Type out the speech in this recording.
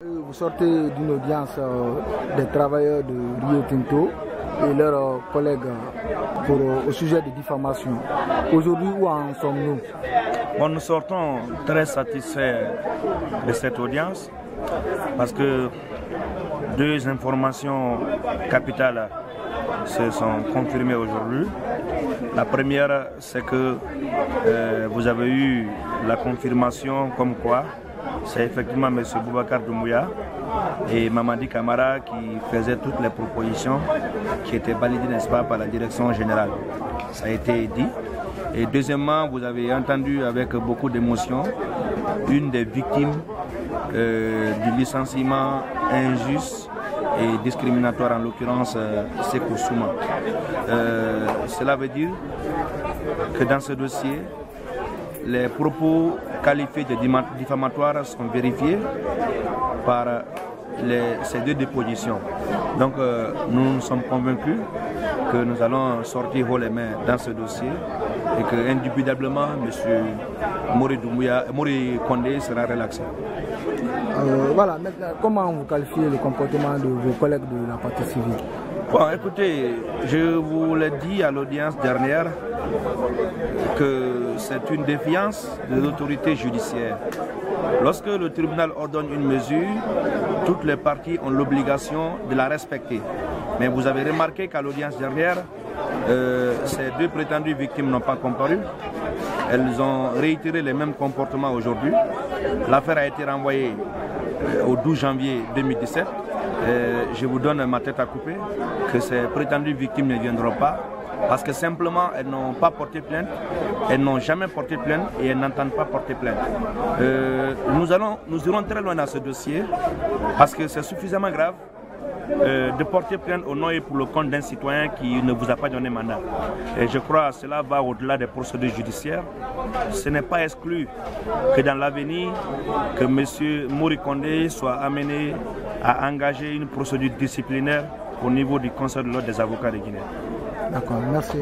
Vous sortez d'une audience des travailleurs de Rio Tinto et leurs collègues pour, au sujet de diffamation. Aujourd'hui, où en sommes-nous? Nous sortons très satisfaits de cette audience parce que deux informations capitales se sont confirmées aujourd'hui. La première, c'est que euh, vous avez eu la confirmation comme quoi c'est effectivement M. Boubacar Doumbouya et Mamadi Kamara qui faisaient toutes les propositions qui étaient validées, n'est-ce pas, par la direction générale. Ça a été dit. Et deuxièmement, vous avez entendu avec beaucoup d'émotion une des victimes euh, du licenciement injuste et discriminatoire, en l'occurrence euh, Sekou Souma. Euh, cela veut dire que dans ce dossier, les propos qualifiés de diffamatoires sont vérifiés par ces deux dépositions. Donc euh, nous sommes convaincus que nous allons sortir haut les mains dans ce dossier et que indubitablement M. Mori, Kondé sera relaxé. Euh, voilà, maintenant, comment vous qualifiez le comportement de vos collègues de la partie civile? Bon, écoutez, je vous l'ai dit à l'audience dernière que c'est une défiance de l'autorité judiciaire. Lorsque le tribunal ordonne une mesure, toutes les parties ont l'obligation de la respecter. Mais vous avez remarqué qu'à l'audience dernière, euh, ces deux prétendues victimes n'ont pas comparu. Elles ont réitéré les mêmes comportements aujourd'hui. L'affaire a été renvoyée euh, au 12 janvier 2017. Euh, je vous donne ma tête à couper que ces prétendues victimes ne viendront pas parce que simplement elles n'ont pas porté plainte, elles n'ont jamais porté plainte et elles n'entendent pas porter plainte. Euh, nous, allons, nous irons très loin dans ce dossier parce que c'est suffisamment grave euh, de porter plainte au nom pour le compte d'un citoyen qui ne vous a pas donné mandat. Et je crois que cela va au-delà des procédures judiciaires. Ce n'est pas exclu que dans l'avenir, que M. Mouri soit amené à engager une procédure disciplinaire au niveau du Conseil de l'ordre des avocats de Guinée. D'accord, merci.